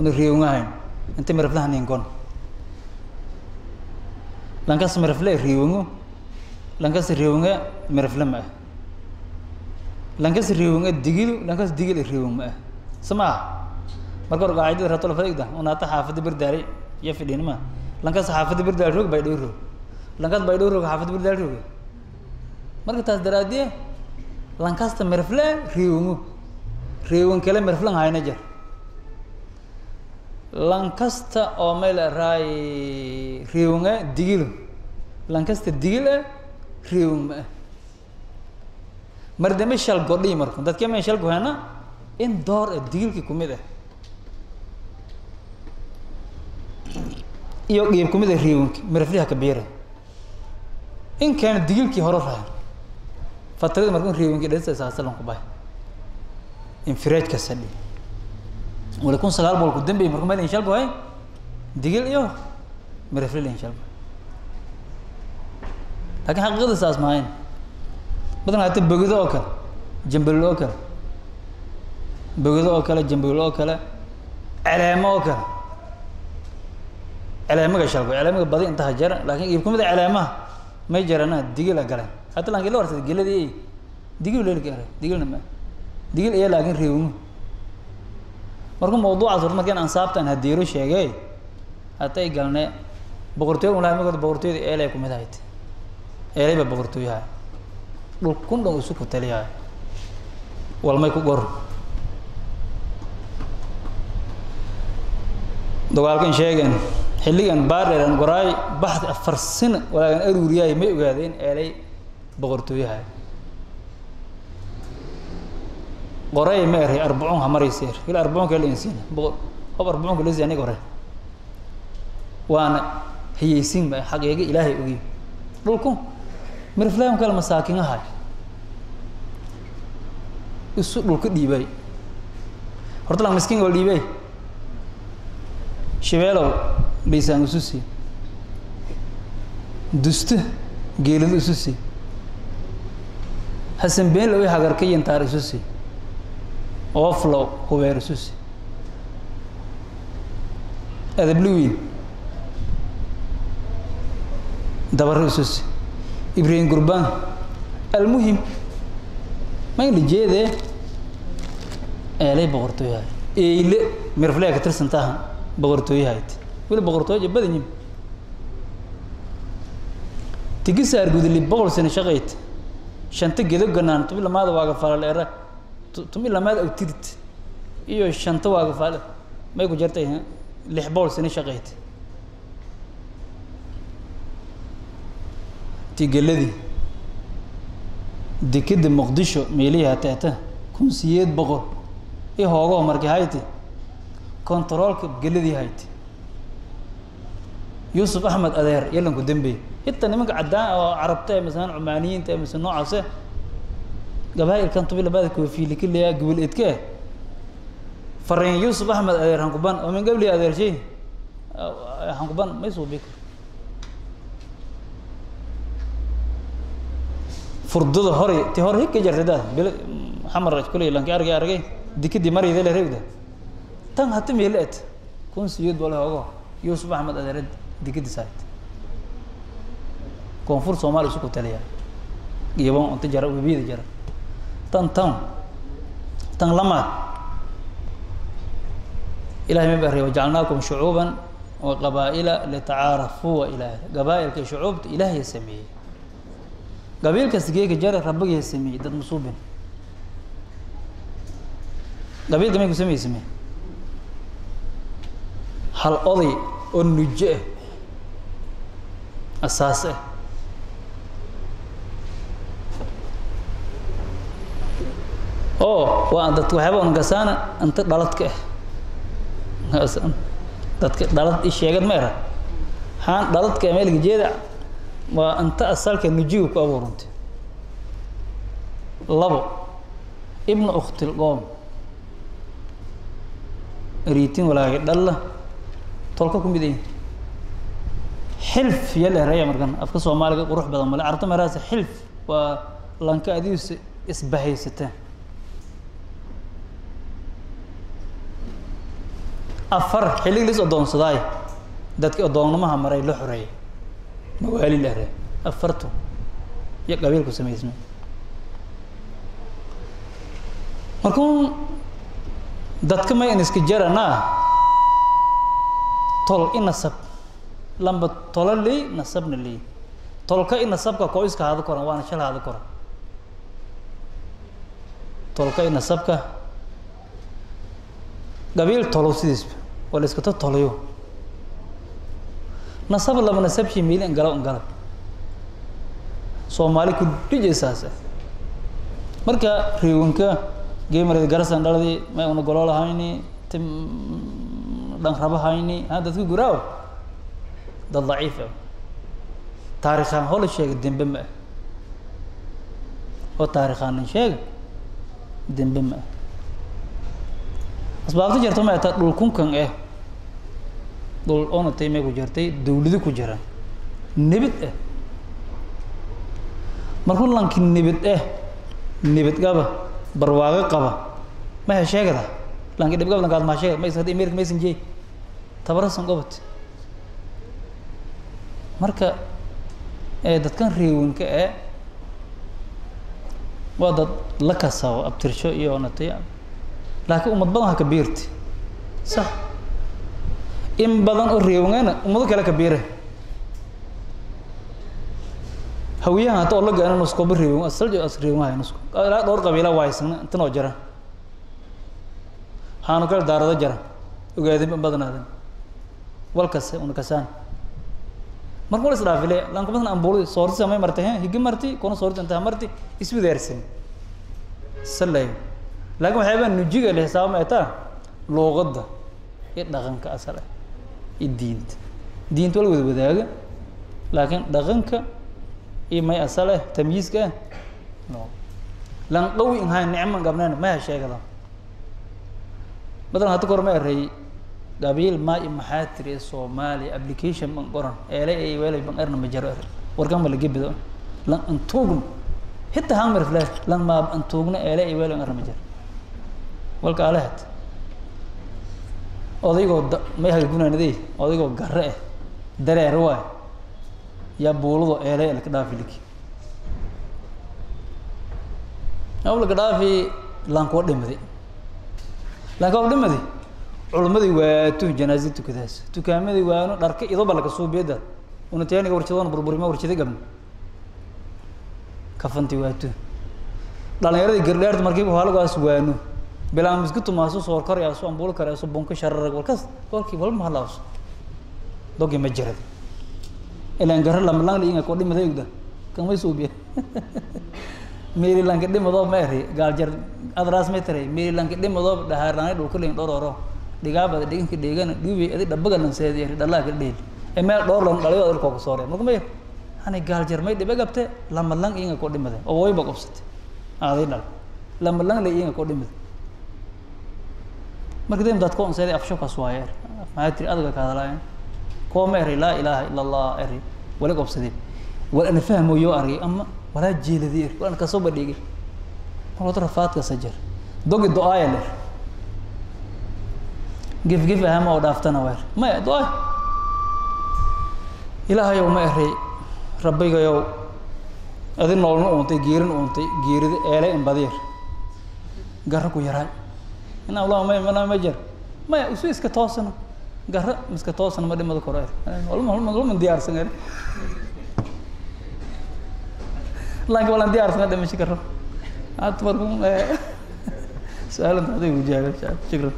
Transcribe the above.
una riiwangahayn inta miraflaha ninkon lankas mirafle riiwango lankas riiwanga mirafle ma ah lankas riiwanga digilu lankas digil riiwang ma ah samaa marka hore qaacidada ratol unaata xaafadda berdaari iyo fidhinima lankas xaafadda berdaari roog bay dhow roog lankas bay dhow roog xaafadda berdaari roog marka taas daraadiye lankasta mirafle riiwango riiwan kale miraflan hayna jar lankasta oo meel raay riiwanga digilo lankasta digil ah riiwang ma ah mar dambe shal marku dadkee ma shal gohena in door ah digilkii kumid ah iyo qiib kumid ah riiwanki mirafliha kabiira in digilkii hore rahay fatrada marka in riiwanki dhadisa saasalan ku wala kun sagaal boqol ku dambeeyey marka meel inshal gohay digil iyo miraflil inshal gohay laakiin xaqiiqada saas maahayn badan hata bogado oo kale jambalil oo kale bogado oo kale jambalil oo kale caleemo oo kale. Caleemaga shalgo caleemaga badi intaha jara laakiin iib kumid a caleemaha may jarana digila galeen. Hata laakiin la wartay geladii digil ka digilna ma digil iyo laakiin riiwmu marka mawduucaas markaan ansaabtan hadiiro sheegay? Hatay galne boqortooy un lahay markood boqortooyada eelay kumid ahayd. Eelay baa boqortooyaha dhul kun isu ku taliyahay walmay ku gor. Dagaalkan sheegen xilligan baardheeran goraay baxdi afar sano walaagan aruuriyaay may ogaadeen eelay boqortooyaha qoray ma eray arbacuun ha il arbacuunka la insiin boqor hob arbacuunka la aniga hore. Waana hayeysin ma xaqiiga ilaahay ogi dhulku mirflaam kale masaakiinahay isu dhulka dhiibay. Horta lang miskiin oo dhiibay. Shabeelow liisaan isu sii. Dusta geeladu isu sii. Hasan been low hagarka yantaar isu sii isu sii adabluwiin dabaro isu sii ibrahim gurbaan almuhim mayna jeedee eelay boqortooyahay. Eyle mirflee ka tirsantaha boqortooyahayd weli boqortooya badanyin tigisaar guduli boqol sano shaqayd. Shanta gedo ganaan tumi lamaada waaga falaleera tumi lamaad awtirid iyo shanta waaga fal may ku jartay lix boqol sano shaqayd tigeladii dekeda muqdisho meelihi hateeta kun siyeed boqol i hoogoo markii hayti controolka geladii hayti yuusuf axmed adeer yalanku dambey hitaa nimanka caddaan oo carabta ee masalan cumaaniyiinta ee mise noocaase gabaa'ilkan tubi labada koofiilikileya gobol edke fariin yuusuf axmed adeer hankuban oo min gabli adeer shay hankuban may suubi karo furdada hore ti hore hig ka bil xamar kuley lanki argay argay. Dikadii marayda le reegda tan hata meele et kun siyood bole ogo yuusuf axmed adeere dikadii saayt koonfur soomaaliya isu ku taliya unta jara webiyada jara tan tan tan lamaad ilahay ma bari wajacalnaakum shucuuban wa litacaarafuu wa ilaah gabaa'ilka shucuubta ilaahay sameeyey qabiilkas geega jare rabbigaa sameeyey dad musuubin qabiilka may ku hal oday oo nujo ah asaas ah oo waa dadka waxyaaba un inta dhaladka ah dadka dhalad i sheegad ma era haan dhaladka meelga jeeda waa inta asalka nujiga ku abuurantay. Labo ibna qoom riitin walaaga dhalla tolka ku mid yihiin xilf ya leeraya markan afka soomaaliga qurux badan male carabta maraasa xilf waa lanka adiis isbahaysateen afar xillig lis adoonsadaay dadkii adoonnamaha maray la xoreeyay mawaali la re afartu. Iyo qabiilku samaysmay markuu dadka may in iska jaranaa tol i nasab. Lamba tola ley nasabna ley tolka i nasabka koo iska haado koran waana shal haado koran. Tolka i nasabka. Qabiil tolow sidiisba waa la iskata tolayo nasab laba nasabshii miili ingalaw ingalab soomaali ku dhije saas ah marka reewanka geemaredi garasan dhaladii may una golol tim dhan raba hayni ha dadka guraaw. Dad daciif ah. Taarikhaan hola sheega dembe ma ah. Oo taarikhaanin sheega dembe ma ah asbaabta jirta ma taa dhulkunkan eh. Dhul onatay may ku jirtay dawlado ku jiraan nibid ah markuu lanki nibid eh nibid qaba barwaaqo qaba ma he sheegada? Lanki dhib qaba lankaad maa sheegada? Ma haddii america maysan jeey. Tabarasan qobot marka ee dadkan reewanka ee waa dad la kasabo abtirsho iyo onatay laakiin ummad badan ha ka biirti. Sax. In badan oo reewangana ummado kale ka biire. Hawiyahan hata oo la gaana nuskoba reewan asal as reewanhay nusko ilaa dhowr qabiila waaysan intan oo jara haanu kale daarado jara ogaadin in badanaadan walkase una kasaan. Marka wal isdhaafile lanka badan ambuli soorti samay martay higi marti kuna soorti intaa marti iswidaarsan salay laakiin waxyaabaa nujiga la xisaabama ay taa luuqadda iyo dhaqanka asal ah iyo diinta. Diinta waa la wada wadaaga laakiin dhaqanka iyo may asal ah tamyiiska ah no. Lan qawi inhay nicman gabneen ma ha sheegada. Badan hadda kor ma eray qabiil maa i maxaa tiri soomaaliya application ban qoran eele ay weelay ban erna ma jaro er warkan ma la gebido lan antugno hitaa hang marfle lan maa antugno eele ay weelay erna ma jaro walka alehed. Odaygoo da may hagagunaanadey odaygoo garre eh dareer waay yaa buulado eele laka dhaafi liki. Ab laka dhaafi lankoo dhimadi. Lankoo dhimadi? Culummadii waatu janaazi dhalinyaradii gardheerta markiiba haalagaas waano bilaan misku tumaaso soor karayaaso ambuul karayaaso bunka shararag walkas walkii walba mahalaaso dogi ma jirad ilaan garra lamalang inga ko dhimada igda kamay suubiya meeri lanka dhimadoo ma eri gaaljar adraas may taray meeri lanka dhimadoo dhahaarnaanay dhulka leyn dhororo dhigaabada dhiganka dheegana dhuubay adi dhabaga lanseedi eri dhalaa ka dheel ee meel dhowr lan dhalayo adilkoo ka sooreen marka may hani gaaljar may dhiba gabte lamalang inga ko dhimade oo wayba qobsate aaday dhal lamalang le inga ko dhimade marka dem dadka on seeday afsho kas waaye er maxaa ka laa ilaaha ila allah eri wala qobsadeen wal ma eri rabbigayow adi noolna uuntay geerin uuntay geerida eele in badiyar garra ku yaraay in allah may mana ma jar. Maya isu iska toosana garra iska toosana ma dhimada koro walma diyaarsan laakiin walan diyaarsan dhimasho garro hada marku su'aalan taday ku jaaga shukran